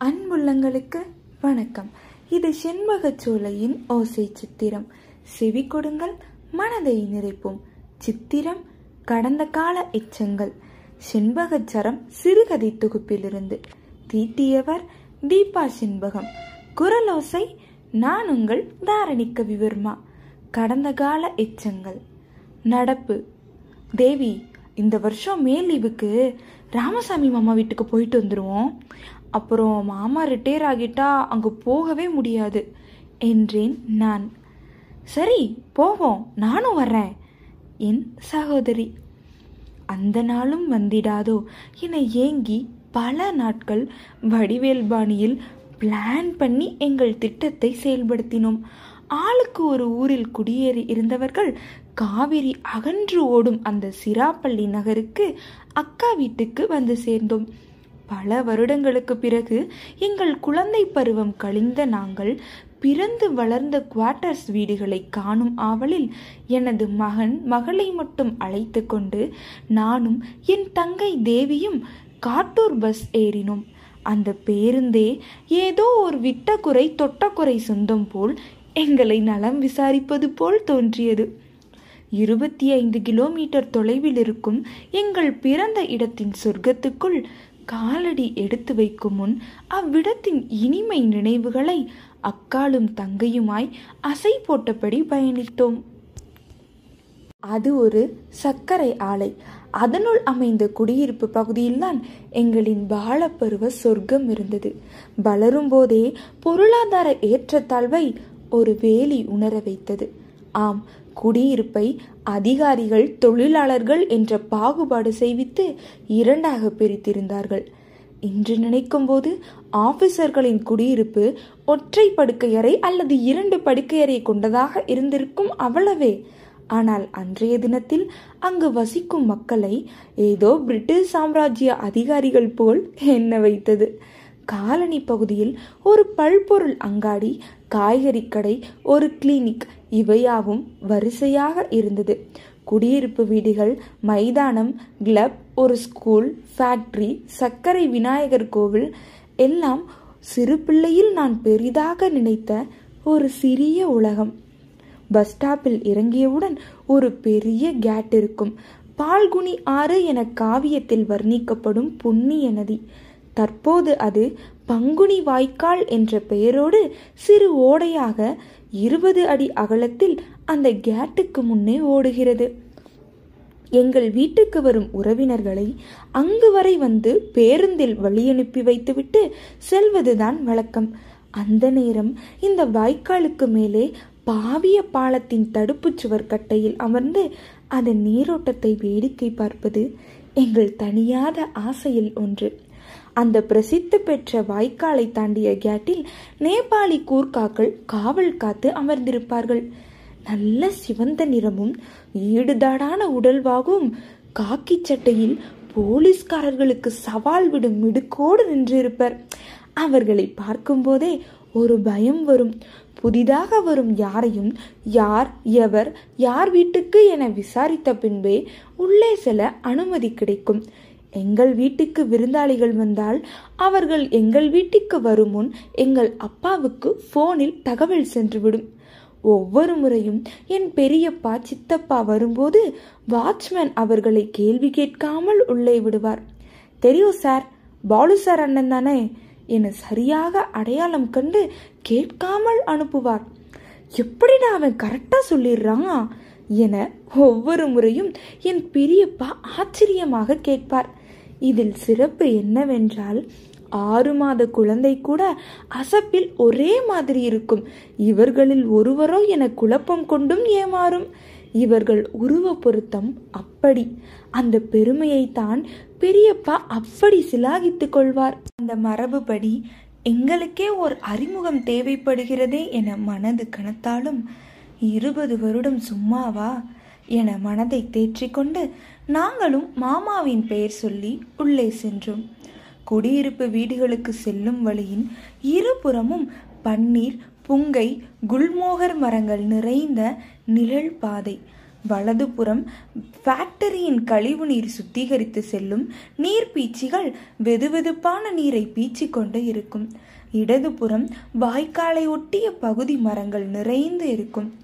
அன்புள்ளங்களுக்கு வணக்கம். இது செண்பகச்சோலையின் ஓசை சித்திரம். செவி கொடுங்கள் மனதை நிறைப்போம். சித்திரம் கடந்த கால எச்சங்கள். செண்பகச்சரம் சிறுகதை தொகுப்பிலிருந்து. தீட்டியவர் தீபா செண்பகம். குரலோசை நான் உங்கள் தாரணிக்க விவர்மா. கடந்த கால எச்சங்கள். நடப்பு. தேவி இந்த வருஷம் மே லீவுக்கு ராமசாமி மாமா வீட்டுக்கு போயிட்டு வந்துடுவோம் அப்புறம் மாமா ரிட்டையர் ஆகிட்டா அங்கே போகவே முடியாது என்றேன் நான். சரி போவோம். நானும் வர்றேன் என் சகோதரி. அந்த நாளும் வந்திடாதோ என ஏங்கி பல நாட்கள் வடிவேல் பாணியில் பிளான் பண்ணி எங்கள் திட்டத்தை செயல்படுத்தினோம். ஆளுக்கு ஒரு ஊரில் குடியேறி இருந்தவர்கள் காவிரி அகன்று ஓடும் அந்த சிராப்பள்ளி நகருக்கு அக்கா வீட்டுக்கு வந்து சேர்ந்தோம். பல வருடங்களுக்கு பிறகு எங்கள் குழந்தை பருவம் கழிந்த நாங்கள் பிறந்து வளர்ந்த குவார்ட்டர்ஸ் வீடுகளை காணும் ஆவலில் எனது மகன் மகளை மட்டும் அழைத்து கொண்டு நானும் என் தங்கை தேவியும் காட்டூர் பஸ் ஏறினோம். அந்த பேருந்தே ஏதோ ஒரு விட்டக்குறை தொட்டக்குறை சொந்தம் போல் எங்களை நலம் விசாரிப்பது போல் தோன்றியது. இருபத்தி ஐந்து கிலோமீட்டர் தொலைவில் இருக்கும் எங்கள் பிறந்த இடத்தின் சொர்க்கத்துக்குள் காலடி எடுத்து வைக்கும் முன் அவ்விடத்தின் இனிமை நினைவுகளை அக்காலும் தங்கையுமாய் அசை போட்டபடி பயணித்தோம். அது ஒரு சர்க்கரை ஆலை. அதனுள் அமைந்த குடியிருப்பு பகுதியில்தான் எங்களின் பாலப்பருவ சொர்க்கம் இருந்தது. வளரும் போதே பொருளாதார ஏற்றத்தாழ்வை ஒரு வேலி உணர வைத்தது. ஆம் குடியிருப்பை அதிகாரிகள் தொழிலாளர்கள் என்ற பாகுபாடு செய்வித்து இரண்டாக பிரித்திருந்தார்கள். இன்று நினைக்கும்போது ஆபீசர்களின் குடியிருப்பு ஒற்றை படுக்கையறை அல்லது இரண்டு படுக்கையறை கொண்டதாக இருந்திருக்கும் அவ்வளவே. ஆனால் அன்றைய தினத்தில் அங்கு வசிக்கும் மக்களை ஏதோ பிரிட்டிஷ் சாம்ராஜ்ய அதிகாரிகள் போல் எண்ண வைத்தது. காலனி பகுதியில் ஒரு பல்பொருள் அங்காடி காய்கறி கடை ஒரு கிளினிக் இவையாவும் வரிசையாக இருந்தது. குடியிருப்பு வீடுகள் மைதானம் கிளப் ஒரு ஸ்கூல் ஃபேக்டரி சர்க்கரை விநாயகர் கோவில் எல்லாம் சிறு பிள்ளையில் நான் பெரிதாக நினைத்த ஒரு சிறிய உலகம். பஸ் ஸ்டாப்பில் இறங்கியவுடன் ஒரு பெரிய கேட் இருக்கும். பால்குனி ஆறு என காவியத்தில் வர்ணிக்கப்படும் புண்ணிய நதி. தற்போது அது பங்குனி வாய்க்கால் என்ற பெயரோடு சிறு ஓடையாக இருபது அடி அகலத்தில் அந்த கேட்டுக்கு முன்னே ஓடுகிறது. எங்கள் வீட்டுக்கு வரும் உறவினர்களை அங்கு வரை வந்து பேருந்தில் வழியனுப்பி வைத்துவிட்டு செல்வதுதான் வழக்கம். அந்த நேரம் இந்த வாய்க்காலுக்கு மேலே பாவிய பாலத்தின் தடுப்புச் சுவர் கட்டையில் அமர்ந்து அதன் நீரோட்டத்தை வேடிக்கை பார்ப்பது எங்கள் தனியாத ஆசையில் ஒன்று. அந்த பிரசித்தி பெற்ற வாய்க்காலை தாண்டிய கேட்டில் நேபாளி கூர்க்காக்கள் காவல் காத்து அமர்ந்திருப்பார்கள். நல்ல சிவந்த நிறமும் ஈடுதாடான உடல்வாகும் காக்கி சட்டையில் போலீஸ்காரர்களுக்கு சவால் விடும் மிடுக்கோடு நின்றிருப்பர். அவர்களை பார்க்கும்போதே ஒரு பயம் வரும். புதிதாக வரும் யாரையும் யார் எவர் யார் வீட்டுக்கு என விசாரித்த பின்பே உள்ளே செல்ல அனுமதி கிடைக்கும். எங்கள் வீட்டுக்கு விருந்தாளிகள் வந்தால் அவர்கள் எங்கள் வீட்டுக்கு வரும் முன் எங்கள் அப்பாவுக்கு போனில் தகவல் சென்றுவிடும். ஒவ்வொரு முறையும் என் பெரியப்பா சித்தப்பா வரும்போது வாட்ச்மேன் அவர்களை கேள்வி கேட்காமல் உள்ளே விடுவார். தெரியும் சார் பாலு சார் அண்ணன் தானே? என சரியாக அடையாளம் கண்டு கேட்காமல் அனுப்புவார். எப்படிடா அவன் கரெக்டா சொல்லிடுறான்? என ஒவ்வொரு முறையும் என் பெரியப்பா ஆச்சரியமாக கேட்பார். இதில் சிறப்பு என்னவென்றால் ஆறு மாத குழந்தை கூட அசப்பில் ஒரே மாதிரி இருக்கும். இவர்களில் ஒருவரோ என குழப்பம் கொண்டும் ஏமாறும். இவர்கள் உருவ பொருத்தம் அப்படி. அந்த பெருமையை தான் பெரியப்பா அப்படி சிலாகித்துக் கொள்வார். அந்த மரபுபடி எங்களுக்கே ஒரு அறிமுகம் தேவைப்படுகிறதே என மனது கனத்தாலும் இருபது வருடம் சும்மாவா? என மனதை தேற்றிக்கொண்டு நாங்களும் மாமாவின் பெயர் சொல்லி உள்ளே சென்றோம். குடியிருப்பு வீடுகளுக்கு செல்லும் வழியின் இருபுறமும் பன்னீர் புங்கை குல்மோகர் மரங்கள் நிறைந்த நிழல் பாதை. வலதுபுறம் ஃபேக்டரியின் கழிவுநீர் சுத்திகரித்து செல்லும் நீர் பீச்சிகள் வெதுவெதுப்பான நீரை பீச்சிக் கொண்டு இருக்கும். இடதுபுறம் வாய்க்காலை ஒட்டிய பகுதி மரங்கள் நிறைந்து இருக்கும்.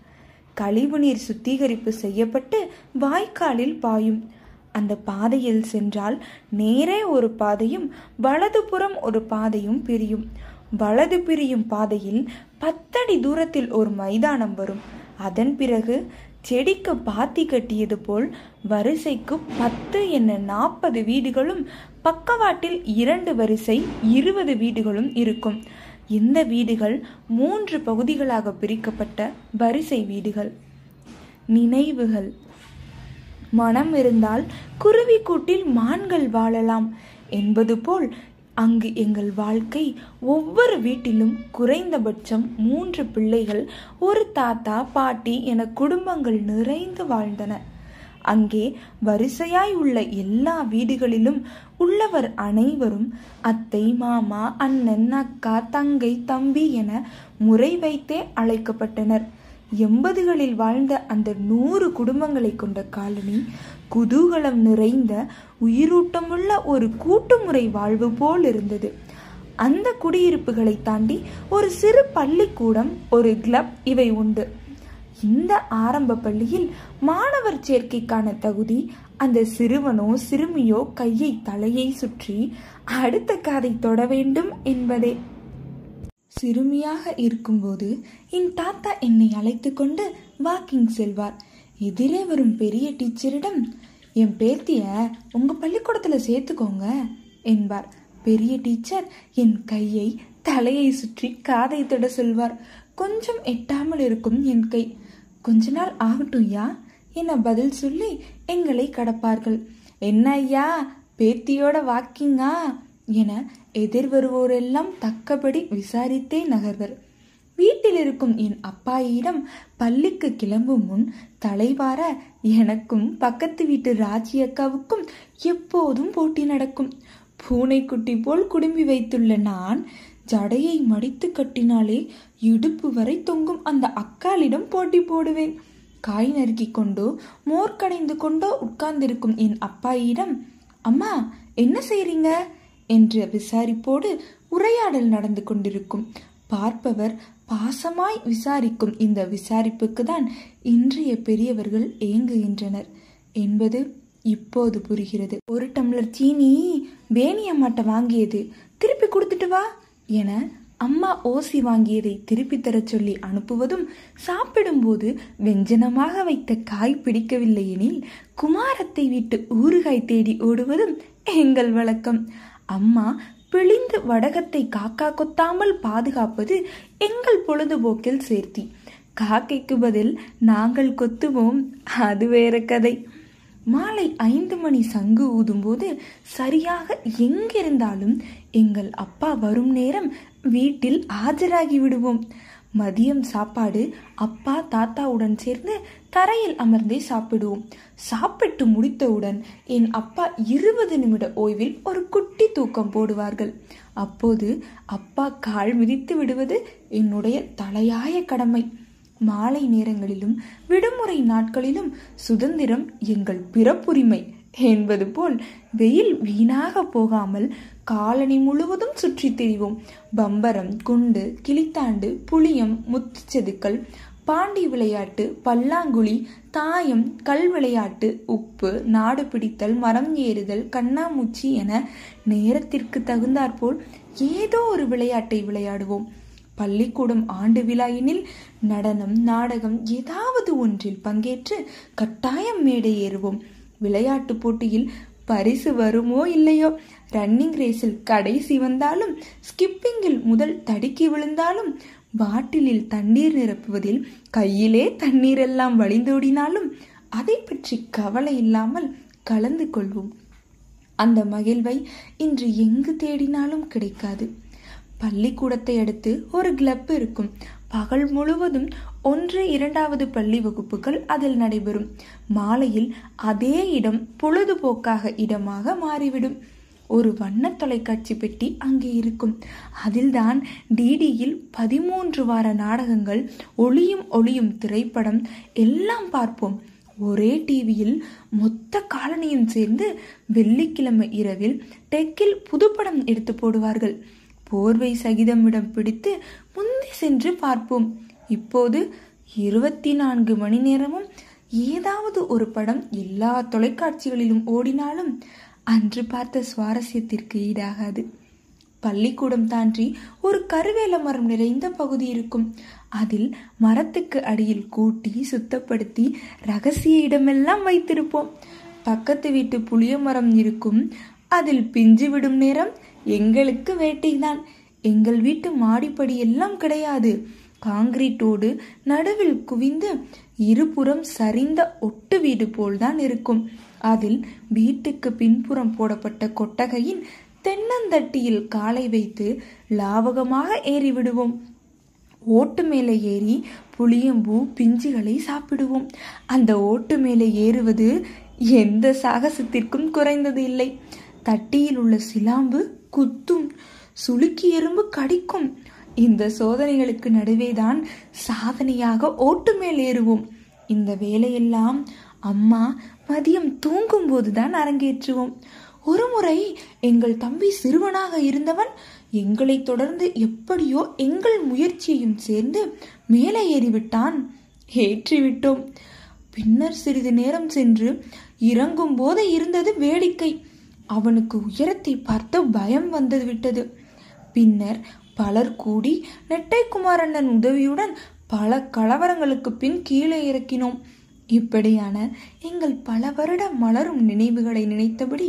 கழிவுநீர் சுத்திகரிப்பு செய்யப்பட்டு வாய்க்காலில் பாயும். அந்த பாதையில் சென்றால் நேரே ஒரு பாதையும் வலதுபுறம் ஒரு பாதையும் பிரியும். வலது பிரியும் பாதையில் பத்தடி தூரத்தில் ஒரு மைதானம் வரும். அதன் பிறகு செடிக்கு பாத்தி கட்டியது போல் வரிசைக்கு பத்து என்ன நாற்பது வீடுகளும் பக்கவாட்டில் இரண்டு வரிசை இருபது வீடுகளும் இருக்கும். இந்த வீடுகள் மூன்று பகுதிகளாக பிரிக்கப்பட்ட வரிசை வீடுகள். நினைவுகள். மனம் இருந்தால் குருவி கூட்டில் மான்கள் வாழலாம் என்பது போல் அங்கு எங்கள் வாழ்க்கை ஒவ்வொரு வீட்டிலும் குறைந்தபட்சம் மூன்று பிள்ளைகள் ஒரு தாத்தா பாட்டி என குடும்பங்கள் நிறைந்து வாழ்ந்தன. அங்கே வரிசையாய் உள்ள எல்லா வீடுகளிலும் உள்ளவர் அனைவரும் அத்தை மாமா அண்ணன் அக்கா தங்கை தம்பி என முறை வைத்தே அழைக்கப்பட்டனர். எண்பதுகளில் வாழ்ந்த அந்த நூறு குடும்பங்களை கொண்ட காலனி குதூகலம் நிறைந்த உயிரூட்டமுள்ள ஒரு கூட்டுமுறை வாழ்வு போல் இருந்தது. அந்த குடியிருப்புகளை தாண்டி ஒரு சிறு பள்ளிக்கூடம் ஒரு கிளப் இவை உண்டு. இந்த ஆரம்ப பள்ளியில் மாணவர் சேர்க்கைக்கான தகுதி அந்த சிறுவனோ சிறுமியோ கையை தலையை சுற்றி அடுத்த காதை தொட வேண்டும் என்பதே. சிறுமியாக இருக்கும்போது என் தாத்தா என்னை அழைத்து கொண்டு வாக்கிங் செல்வார். எதிரே வரும் பெரிய டீச்சரிடம் என் பேத்திய உங்க பள்ளிக்கூடத்துல சேர்த்துக்கோங்க என்பார். பெரிய டீச்சர் என் கையை தலையை சுற்றி காதை தொட சொல்வார். கொஞ்சம் எட்டாமல் இருக்கும் என் கை. கொஞ்ச நாள் ஆகட்டும் யா என பதில் சொல்லி எங்களை கடப்பார்கள். என்ன ஐயா பேத்தியோட வாக்கிங்கா என எதிர் வருவோரெல்லாம் தக்கபடி விசாரித்தே நகர்வர். வீட்டில் இருக்கும் என் அப்பாயிடம் பள்ளிக்கு கிளம்பும் முன் தலைவார எனக்கும் பக்கத்து வீட்டு ராஜி அக்காவுக்கும் எப்போதும் போட்டி நடக்கும். பூனைக்குட்டி போல் குடும்பி வைத்துள்ள நான் ஜடையை மடித்து கட்டினாலே இடுப்பு வரை தொங்கும் அந்த அக்காளிடம் போட்டி போடுவேன். காய் நறுக்கி கொண்டோ மோர் கடைந்து கொண்டோ உட்கார்ந்திருக்கும் என் அப்பாயிடம் அம்மா என்ன செய்றீங்க? என்ற விசாரிப்போடு உரையாடல் நடந்து கொண்டிருக்கும். பார்ப்பவர் பாசமாய் விசாரிக்கும் இந்த விசாரிப்புக்கு தான் இன்றைய பெரியவர்கள் ஏங்குகின்றனர். என்பது இப்போது புரிகிறது. ஒரு டம்ளர் சீனி வேணி அம்மாட்ட வாங்கியது திருப்பி கொடுத்துட்டு வா என அம்மா ஓசி வாங்கியதை திருப்பி தரச் சொல்லி அனுப்புவதும் சாப்பிடும்போது வெஞ்சனமாக வைத்த காய் பிடிக்கவில்லை எனில் குமாரத்தை விட்டு ஊறுகாய் தேடி ஓடுவதும் எங்கள் வழக்கம். அம்மா பிழிந்து வடகத்தை காக்கா கொத்தாமல் பாதுகாப்பது எங்கள் பொழுதுபோக்கில் சேர்த்தி. காக்கைக்கு பதில் நாங்கள் கொத்துவோம் அது வேற கதை. மாலை ஐந்து மணி சங்கு ஊதும்போது சரியாக எங்கிருந்தாலும் எங்கள் அப்பா வரும் நேரம் வீட்டில் ஆஜராகி விடுவோம். மதியம் சாப்பாடு அப்பா தாத்தாவுடன் சேர்ந்து தரையில் அமர்ந்தே சாப்பிடுவோம். சாப்பிட்டு முடித்தவுடன் என் அப்பா இருபது நிமிட ஓய்வில் ஒரு குட்டி தூக்கம் போடுவார்கள். அப்போது அப்பா கால் மிதித்து விடுவது என்னுடைய தலையாய கடமை. மாலை நேரங்களிலும் விடுமுறை நாட்களிலும் சுதந்திரம் எங்கள் பிறப்புரிமை என்பது போல் வெயில் வீணாக போகாமல் காலனி முழுவதும் சுற்றி திரிவோம். பம்பரம் குண்டு கிளித்தாண்டு புளியம் முத்துச்செதுக்கள் பாண்டி விளையாட்டு பல்லாங்குழி தாயம் கல் விளையாட்டு உப்பு நாடு பிடித்தல் மரம் ஏறுதல் கண்ணாமூச்சி என நேரத்திற்கு தகுந்தாற்போல் ஏதோ ஒரு விளையாட்டை விளையாடுவோம். பள்ளிக்கூடம் ஆண்டு விழாயினில் நடனம் நாடகம் ஏதாவது ஒன்றில் பங்கேற்று கட்டாயம் மேடை ஏறுவோம். விளையாட்டு போட்டியில் பரிசு வருமோ இல்லையோ? ரன்னிங் ரேஸில் கடைசி வந்தாலும் ஸ்கிப்பிங்கில் முதல் தடுக்கி விழுந்தாலும் பாட்டிலில் தண்ணீர் நிரப்புவதில் கையிலே தண்ணீர் எல்லாம் வழிந்தோடினாலும் அதை பற்றி கவலை இல்லாமல் கலந்து கொள்வோம். அந்த மகிழ்வை இன்று எங்கு தேடினாலும் கிடைக்காது. பள்ளிக்கூடத்தை அடுத்து ஒரு கிளப் இருக்கும். பகல் முழுவதும் ஒன்று இரண்டாவது பள்ளி வகுப்புகள் அதில் நடைபெறும். மாலையில் அதே இடம் பொழுதுபோக்காக இடமாக மாறிவிடும். ஒரு வண்ண தொலைக்காட்சி பெட்டி அங்கே இருக்கும். அதில்தான் டிடியில் பதிமூன்று வார நாடகங்கள் ஒளியும் ஒளியும் திரைப்படம் எல்லாம் பார்ப்போம். ஒரே டிவியில் மொத்த காலனியும் சேர்ந்து வெள்ளிக்கிழமை இரவில் டெக்கில் புதுப்படம் எடுத்து போடுவார்கள். போர்வை சகிதமிடம் பிடித்து முந்தி சென்று பார்ப்போம். இப்போது இருபத்தி நான்கு மணி நேரமும் ஏதாவது ஒரு படம் எல்லா தொலைக்காட்சிகளிலும் ஓடினாலும் அன்று பார்த்த சுவாரஸ்யத்திற்கு ஈடாகாது. பள்ளிக்கூடம் தாண்டி ஒரு கருவேல மரம் நிறைந்த பகுதி இருக்கும். அதில் மரத்துக்கு அடியில் கூட்டி சுத்தப்படுத்தி ரகசிய இடமெல்லாம் வைத்திருப்போம். பக்கத்து வீட்டு புளிய மரம் இருக்கும். அதில் பிஞ்சு விடும் நேரம் எங்களுக்கு வேட்டைதான். எங்கள் வீட்டு மாடிப்படி எல்லாம் கிடையாது. காங்கிரீட்டோடு நடுவில் குவிந்து இருபுறம் சரிந்த ஒட்டு வீடு போல்தான் இருக்கும். அதில் வீட்டுக்கு பின்புறம் போடப்பட்ட கொட்டகையின் தென்னந்தட்டியில் காலை வைத்து லாவகமாக ஏறிவிடுவோம் ஓட்டு மேலே ஏறி புளியம்பூ பிஞ்சுகளை சாப்பிடுவோம். அந்த ஓட்டு மேலே ஏறுவது எந்த சாகசத்திற்கும் குறைந்தது இல்லை. தட்டியில் உள்ள சிலாம்பு குத்தும் சுளுக்கி எறும்பு கடிக்கும். இந்த சோதனைகளுக்கு நடுவேதான் சாதனையாக ஓட்டு மேல் ஏறுவோம். இந்த வேலையெல்லாம் அம்மா மதியம் தூங்கும் போதுதான் அரங்கேற்றுவோம் ஒருமுறை எங்கள் தம்பி சிறுவனாக இருந்தவன் எங்களை தொடர்ந்து எப்படியோ எங்கள் முயற்சியையும் சேர்ந்து மேலே ஏறிவிட்டான். ஏற்றிவிட்டோம். பின்னர் சிறிது நேரம் சென்று இறங்கும் போது இருந்தது வேடிக்கை. அவனுக்கு உயரத்தை பார்த்து பயம் வந்து விட்டது. பின்னர் பலர் கூடி நெட்டைக்குமாரண்ணன் உதவியுடன் பல கலவரங்களுக்கு பின் கீழே இறக்கினோம். இப்படியான எங்கள் பல வருட மலரும் நினைவுகளை நினைத்தபடி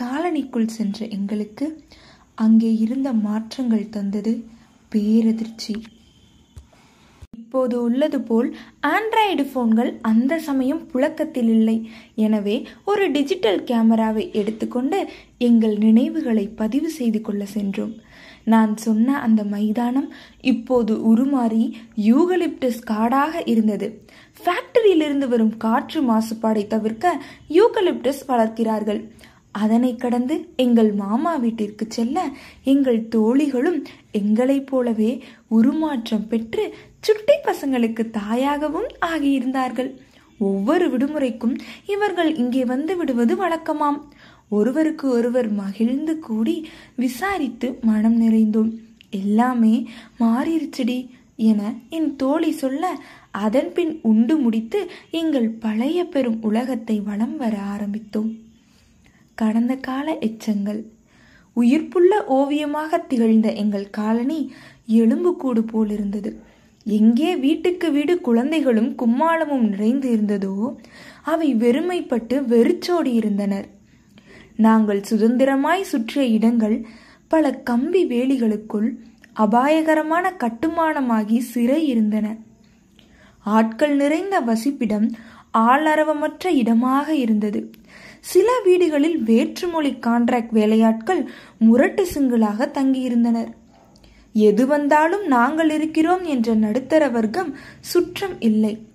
காலனிக்குள் சென்ற எங்களுக்கு அங்கே இருந்த மாற்றங்கள் தந்தது. பேரதிர்ச்சி. இப்போது உள்ளது போல் ஆண்ட்ராய்டு போன்கள் அந்த சமயம் புழக்கத்தில் இல்லை. எனவே ஒரு டிஜிட்டல் கேமராவை எடுத்துக்கொண்டு எங்கள் நினைவுகளை பதிவு செய்து கொள்ள சென்றோம். நான் சொன்ன அந்த மைதானம் இப்போது உருமாறி யூகலிப்டஸ் காடாக இருந்தது. ஃபேக்டரியிலிருந்து வரும் காற்று மாசுபாடை தவிர்க்க யூகலிப்டஸ் வளர்க்கிறார்கள். அதனை கடந்து எங்கள் மாமா வீட்டிற்கு செல்ல எங்கள் தோழிகளும் எங்களைப் போலவே உருமாற்றம் பெற்று சுட்டி பசங்களுக்கு தாயாகவும் ஆகியிருந்தார்கள். ஒவ்வொரு விடுமுறைக்கும் இவர்கள் இங்கே வந்து விடுவது வழக்கமாம். ஒருவருக்கு ஒருவர் மகிழ்ந்து கூடி விசாரித்து மனம் நிறைந்தோம். எல்லாமே மாறிருச்சுடி என என் தோழி சொல்ல அதன்பின் உண்டு முடித்து எங்கள் பழைய பெரும் உலகத்தை வளம் வர ஆரம்பித்தோம். கடந்த கால எச்சங்கள். உயிர்ப்புள்ள ஓவியமாக திகழ்ந்த எங்கள் காலனி எலும்புக்கூடு போலிருந்தது. எங்கே வீட்டுக்கு வீடு குழந்தைகளும் கும்மாளமும் நிறைந்து இருந்ததோ அவை வெறுமைப்பட்டு வெறிச்சோடி இருந்தனர். நாங்கள் சுதந்திரமாய் சுற்றிய இடங்கள் பல கம்பி வேலிகளுக்குள் அபாயகரமான கட்டுமானமாகி சிறை இருந்தன. ஆட்கள் நிறைந்த வசிப்பிடம் ஆளரவமற்ற இடமாக இருந்தது. சில வீடுகளில் வேற்றுமொழி கான்ட்ராக்ட் வேலையாட்கள் முரட்டு சிங்களாக தங்கியிருந்தனர். எது வந்தாலும் நாங்கள் இருக்கிறோம் என்ற நடுத்தர வர்க்கம் சுற்றம் இல்லை.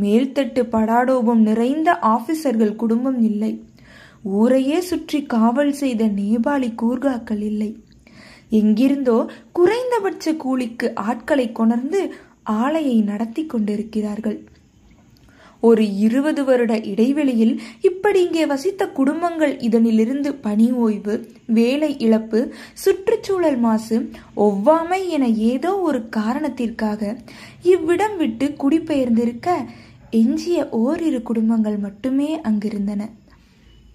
மேல்தட்டு படாடோபம் நிறைந்த ஆபீசர்கள் குடும்பம் இல்லை. ஊரையே சுற்றி காவல் செய்த நேபாளி கூர்காக்கள் இல்லை. எங்கிருந்தோ குறைந்தபட்ச கூலிக்கு ஆட்களை கொணர்ந்து ஆலையை நடத்தி கொண்டிருக்கிறார்கள். ஒரு இருபது வருட இடைவெளியில் இப்படி இங்கே வசித்த குடும்பங்கள் இதனிலிருந்து பணி ஓய்வு வேலை இழப்பு சுற்றுச்சூழல் மாசு ஒவ்வாமை என ஏதோ ஒரு காரணத்திற்காக இவ்விடம் விட்டு குடிபெயர்ந்திருக்க எஞ்சிய ஓரிரு குடும்பங்கள் மட்டுமே அங்கிருந்தன.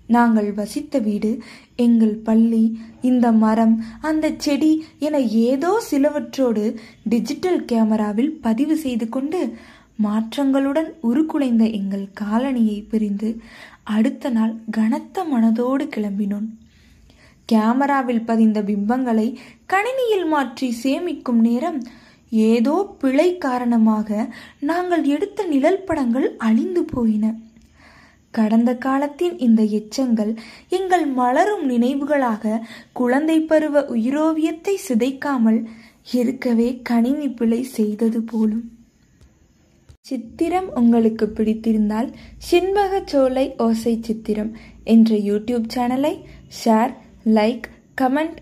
நாங்கள் வசித்த வீடு எங்கள் பள்ளி இந்த மரம் அந்த செடி என ஏதோ சிலவற்றோடு டிஜிட்டல் கேமராவில் பதிவு செய்து கொண்டு மாற்றங்களுடன் உருக்குலைந்த எங்கள் காலனியை பிரிந்து அடுத்த நாள் கனத்த மனதோடு கிளம்பினோம். கேமராவில் பதிந்த பிம்பங்களை கணினியில் மாற்றி சேமிக்கும் நேரம் ஏதோ பிழை காரணமாக நாங்கள் எடுத்த நிழல் படங்கள் அழிந்து போயின. கடந்த காலத்தின் இந்த எச்சங்கள் எங்கள் மலரும் நினைவுகளாக குழந்தை பருவ உயிரோவியத்தை சிதைக்காமல் இருக்கவே கணினி பிழை செய்தது போலும். சித்திரம் உங்களுக்கு பிடித்திருந்தால் சின்பக சோலை ஓசை சித்திரம் என்ற யூடியூப் சேனலை ஷேர் லைக் கமெண்ட்